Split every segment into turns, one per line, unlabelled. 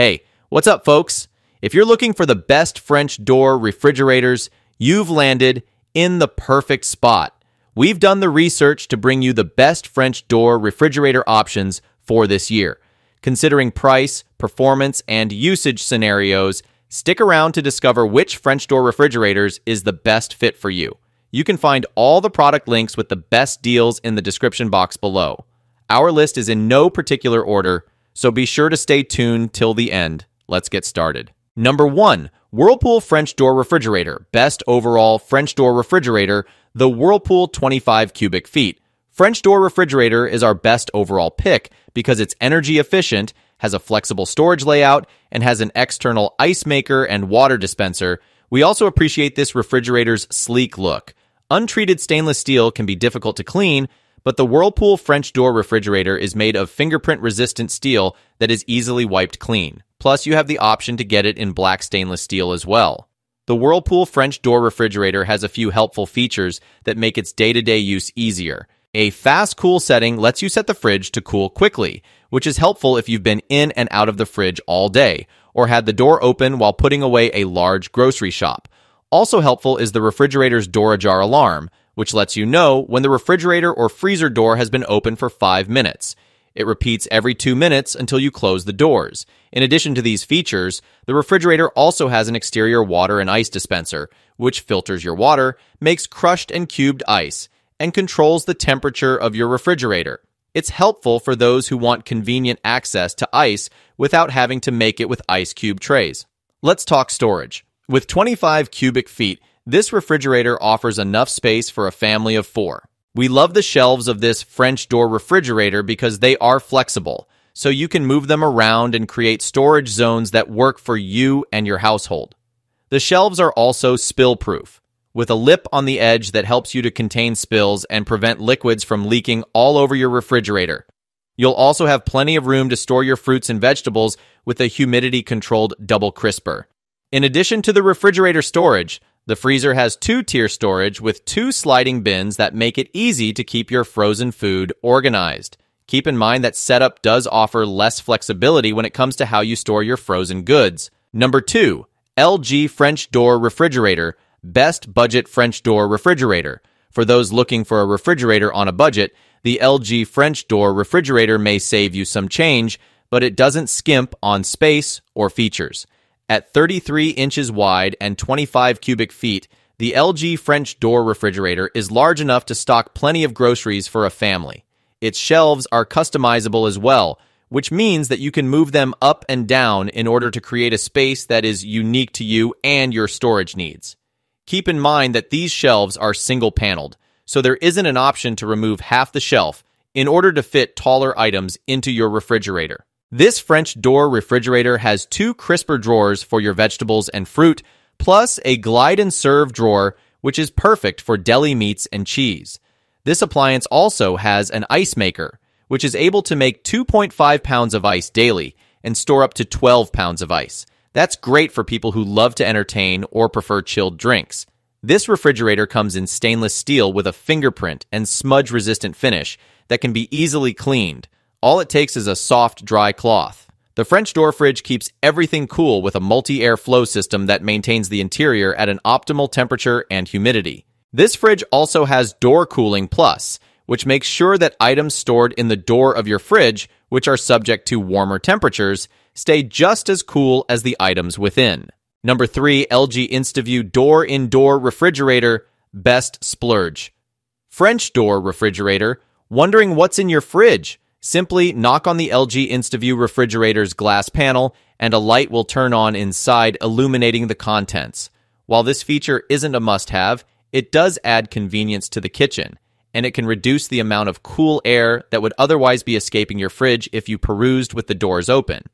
Hey, what's up, folks? If you're looking for the best French door refrigerators, you've landed in the perfect spot. We've done the research to bring you the best French door refrigerator options for this year. Considering price, performance, and usage scenarios, stick around to discover which French door refrigerators is the best fit for you. You can find all the product links with the best deals in the description box below. Our list is in no particular order, so be sure to stay tuned till the end. Let's get started. Number one, Whirlpool French Door Refrigerator. Best overall French door refrigerator, the Whirlpool 25 cubic feet. French door refrigerator is our best overall pick because it's energy efficient, has a flexible storage layout, and has an external ice maker and water dispenser. We also appreciate this refrigerator's sleek look. Untreated stainless steel can be difficult to clean, but the Whirlpool French door refrigerator is made of fingerprint resistant steel that is easily wiped clean. Plus, you have the option to get it in black stainless steel as well. The Whirlpool French door refrigerator has a few helpful features that make its day to day use easier. A fast cool setting lets you set the fridge to cool quickly, which is helpful if you've been in and out of the fridge all day, or had the door open while putting away a large grocery shop. Also helpful is the refrigerator's door ajar alarm, which lets you know when the refrigerator or freezer door has been open for five minutes. It repeats every two minutes until you close the doors. In addition to these features, the refrigerator also has an exterior water and ice dispenser, which filters your water, makes crushed and cubed ice, and controls the temperature of your refrigerator. It's helpful for those who want convenient access to ice without having to make it with ice cube trays. Let's talk storage. With 25 cubic feet, this refrigerator offers enough space for a family of four. We love the shelves of this French door refrigerator because they are flexible, so you can move them around and create storage zones that work for you and your household. The shelves are also spill proof, with a lip on the edge that helps you to contain spills and prevent liquids from leaking all over your refrigerator. You'll also have plenty of room to store your fruits and vegetables with a humidity controlled double crisper. In addition to the refrigerator storage, the freezer has two tier storage with two sliding bins that make it easy to keep your frozen food organized. Keep in mind that setup does offer less flexibility when it comes to how you store your frozen goods. Number two, LG French Door Refrigerator, best budget French door refrigerator. For those looking for a refrigerator on a budget, the LG French Door Refrigerator may save you some change, but it doesn't skimp on space or features. At 33 inches wide and 25 cubic feet, the LG French door refrigerator is large enough to stock plenty of groceries for a family. Its shelves are customizable as well, which means that you can move them up and down in order to create a space that is unique to you and your storage needs. Keep in mind that these shelves are single paneled, so there isn't an option to remove half the shelf in order to fit taller items into your refrigerator. This French door refrigerator has two crisper drawers for your vegetables and fruit, plus a glide and serve drawer, which is perfect for deli meats and cheese. This appliance also has an ice maker, which is able to make 2.5 pounds of ice daily and store up to 12 pounds of ice. That's great for people who love to entertain or prefer chilled drinks. This refrigerator comes in stainless steel with a fingerprint and smudge resistant finish that can be easily cleaned. All it takes is a soft, dry cloth. The French door fridge keeps everything cool with a multi air flow system that maintains the interior at an optimal temperature and humidity. This fridge also has Door Cooling Plus, which makes sure that items stored in the door of your fridge, which are subject to warmer temperatures, stay just as cool as the items within. Number 3, LG InstaView Door-in-Door Refrigerator Best Splurge. French door refrigerator. Wondering what's in your fridge? Simply knock on the LG InstaView refrigerator's glass panel and a light will turn on inside, illuminating the contents. While this feature isn't a must have, it does add convenience to the kitchen, and it can reduce the amount of cool air that would otherwise be escaping your fridge if you perused with the doors open.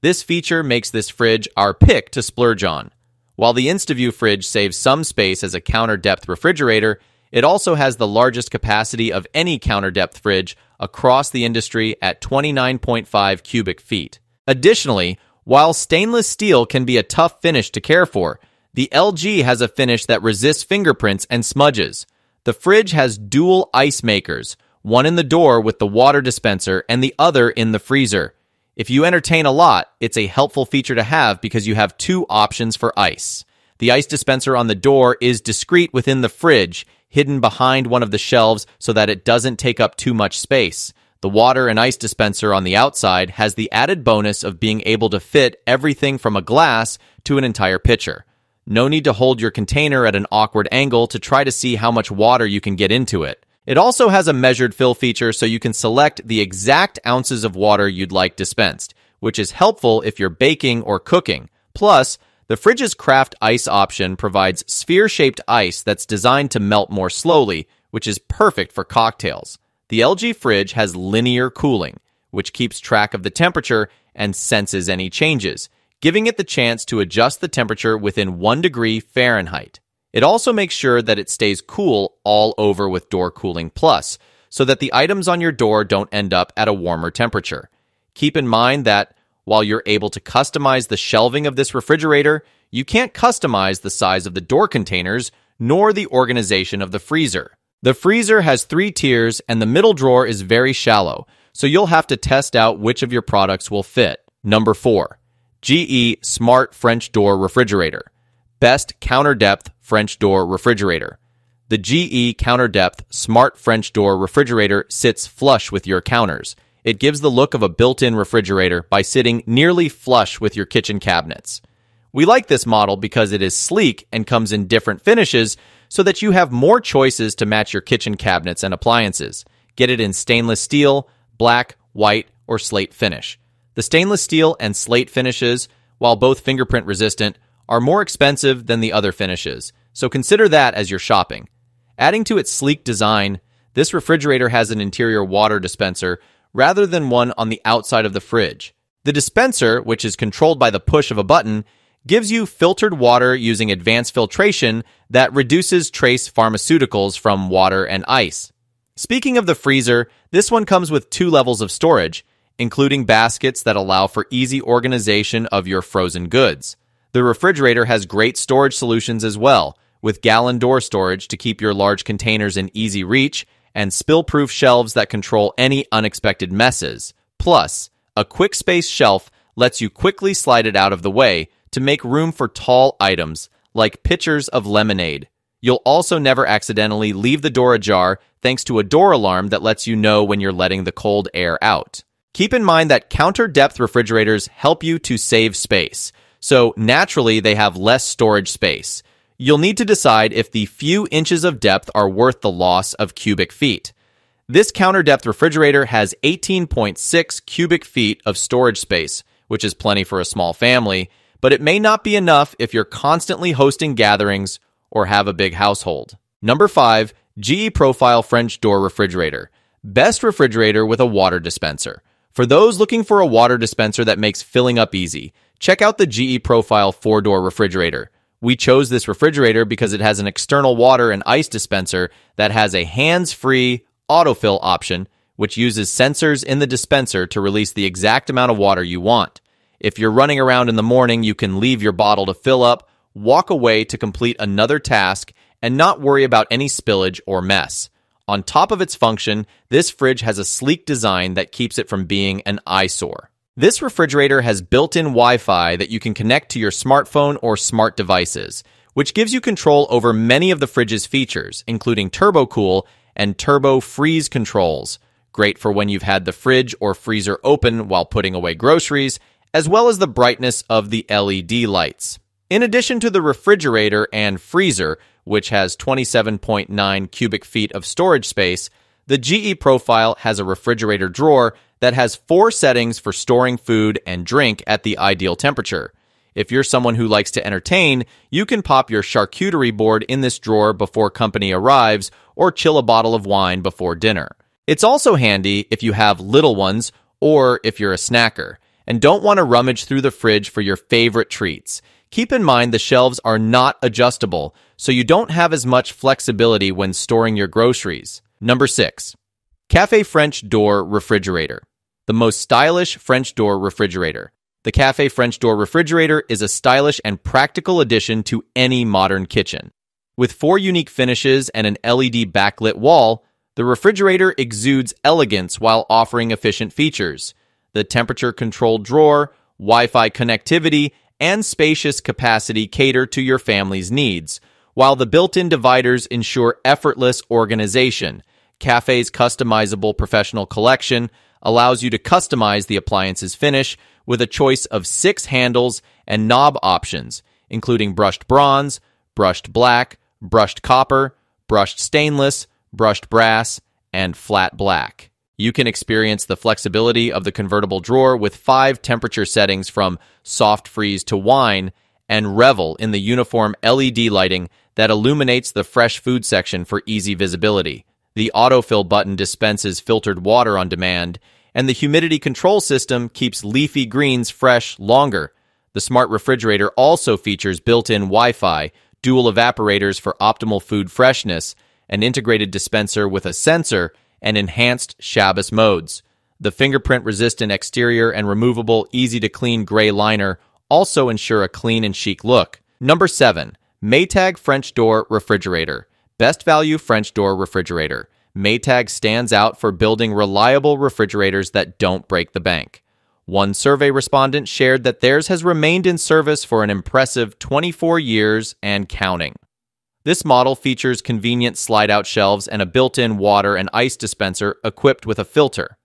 This feature makes this fridge our pick to splurge on. While the InstaView fridge saves some space as a counter depth refrigerator, it also has the largest capacity of any counter depth fridge across the industry at 29.5 cubic feet. Additionally, while stainless steel can be a tough finish to care for, the LG has a finish that resists fingerprints and smudges. The fridge has dual ice makers, one in the door with the water dispenser and the other in the freezer. If you entertain a lot, it's a helpful feature to have because you have two options for ice. The ice dispenser on the door is discreet within the fridge, hidden behind one of the shelves so that it doesn't take up too much space. The water and ice dispenser on the outside has the added bonus of being able to fit everything from a glass to an entire pitcher. No need to hold your container at an awkward angle to try to see how much water you can get into it. It also has a measured fill feature so you can select the exact ounces of water you'd like dispensed, which is helpful if you're baking or cooking. Plus, the fridge's craft ice option provides sphere shaped ice that's designed to melt more slowly, which is perfect for cocktails. The LG fridge has linear cooling, which keeps track of the temperature and senses any changes, giving it the chance to adjust the temperature within 1 degree Fahrenheit. It also makes sure that it stays cool all over with Door Cooling Plus, so that the items on your door don't end up at a warmer temperature. Keep in mind that while you're able to customize the shelving of this refrigerator, you can't customize the size of the door containers nor the organization of the freezer. The freezer has three tiers, and the middle drawer is very shallow, so you'll have to test out which of your products will fit. Number four, GE Smart French Door Refrigerator. Best counter depth French door refrigerator. The GE Counter Depth Smart French Door Refrigerator sits flush with your counters. It gives the look of a built in refrigerator by sitting nearly flush with your kitchen cabinets. We like this model because it is sleek and comes in different finishes, so that you have more choices to match your kitchen cabinets and appliances. Get it in stainless steel, black, white, or slate finish. The stainless steel and slate finishes, while both fingerprint resistant, are more expensive than the other finishes, so consider that as you're shopping. Adding to its sleek design, this refrigerator has an interior water dispenser rather than one on the outside of the fridge. The dispenser, which is controlled by the push of a button, gives you filtered water using advanced filtration that reduces trace pharmaceuticals from water and ice. Speaking of the freezer, this one comes with two levels of storage, including baskets that allow for easy organization of your frozen goods. The refrigerator has great storage solutions as well, with gallon door storage to keep your large containers in easy reach and spill-proof shelves that control any unexpected messes. Plus, a quick space shelf lets you quickly slide it out of the way to make room for tall items like pitchers of lemonade. You'll also never accidentally leave the door ajar thanks to a door alarm that lets you know when you're letting the cold air out. Keep in mind that counter depth refrigerators help you to save space, so naturally they have less storage space. You'll need to decide if the few inches of depth are worth the loss of cubic feet. This counter depth refrigerator has 18.6 cubic feet of storage space, which is plenty for a small family, but it may not be enough if you're constantly hosting gatherings or have a big household. Number five, GE Profile French Door Refrigerator. Best refrigerator with a water dispenser. For those looking for a water dispenser that makes filling up easy, check out the GE Profile 4 door refrigerator. We chose this refrigerator because it has an external water and ice dispenser that has a hands free autofill option, which uses sensors in the dispenser to release the exact amount of water you want. If you're running around in the morning, you can leave your bottle to fill up, walk away to complete another task, and not worry about any spillage or mess. On top of its function, this fridge has a sleek design that keeps it from being an eyesore. This refrigerator has built in Wi Fi that you can connect to your smartphone or smart devices, which gives you control over many of the fridge's features, including Turbo Cool and Turbo Freeze controls. Great for when you've had the fridge or freezer open while putting away groceries as well as the brightness of the LED lights. In addition to the refrigerator and freezer, which has 27.9 cubic feet of storage space, the GE Profile has a refrigerator drawer that has four settings for storing food and drink at the ideal temperature. If you're someone who likes to entertain, you can pop your charcuterie board in this drawer before company arrives or chill a bottle of wine before dinner. It's also handy if you have little ones or if you're a snacker and don't want to rummage through the fridge for your favorite treats. Keep in mind the shelves are not adjustable, so you don't have as much flexibility when storing your groceries. Number six, Cafe French Door Refrigerator. The most stylish French door refrigerator. The Cafe French Door Refrigerator is a stylish and practical addition to any modern kitchen. With four unique finishes and an LED backlit wall, the refrigerator exudes elegance while offering efficient features. The temperature controlled drawer, Wi Fi connectivity, and spacious capacity cater to your family's needs, while the built in dividers ensure effortless organization. Cafe's customizable professional collection allows you to customize the appliance's finish with a choice of six handles and knob options, including brushed bronze, brushed black, brushed copper, brushed stainless, brushed brass, and flat black. You can experience the flexibility of the convertible drawer with five temperature settings from soft freeze to wine and revel in the uniform LED lighting that illuminates the fresh food section for easy visibility. The autofill button dispenses filtered water on demand, and the humidity control system keeps leafy greens fresh longer. The smart refrigerator also features built in Wi Fi, dual evaporators for optimal food freshness, an integrated dispenser with a sensor, and enhanced Shabbos modes. The fingerprint resistant exterior and removable, easy to clean gray liner also ensure a clean and chic look. Number 7. Maytag French Door Refrigerator. Best value French door refrigerator. Maytag stands out for building reliable refrigerators that don't break the bank. One survey respondent shared that theirs has remained in service for an impressive 24 years and counting. This model features convenient slide out shelves and a built in water and ice dispenser equipped with a filter.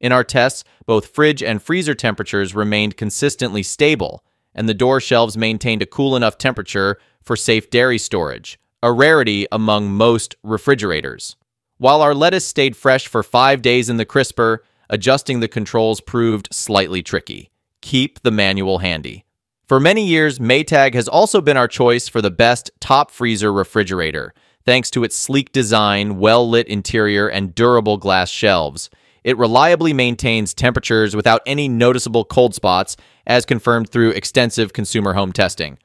In our tests, both fridge and freezer temperatures remained consistently stable, and the door shelves maintained a cool enough temperature for safe dairy storage, a rarity among most refrigerators. While our lettuce stayed fresh for five days in the crisper, adjusting the controls proved slightly tricky. Keep the manual handy. For many years, Maytag has also been our choice for the best top freezer refrigerator, thanks to its sleek design, well lit interior, and durable glass shelves. It reliably maintains temperatures without any noticeable cold spots, as confirmed through extensive consumer home testing.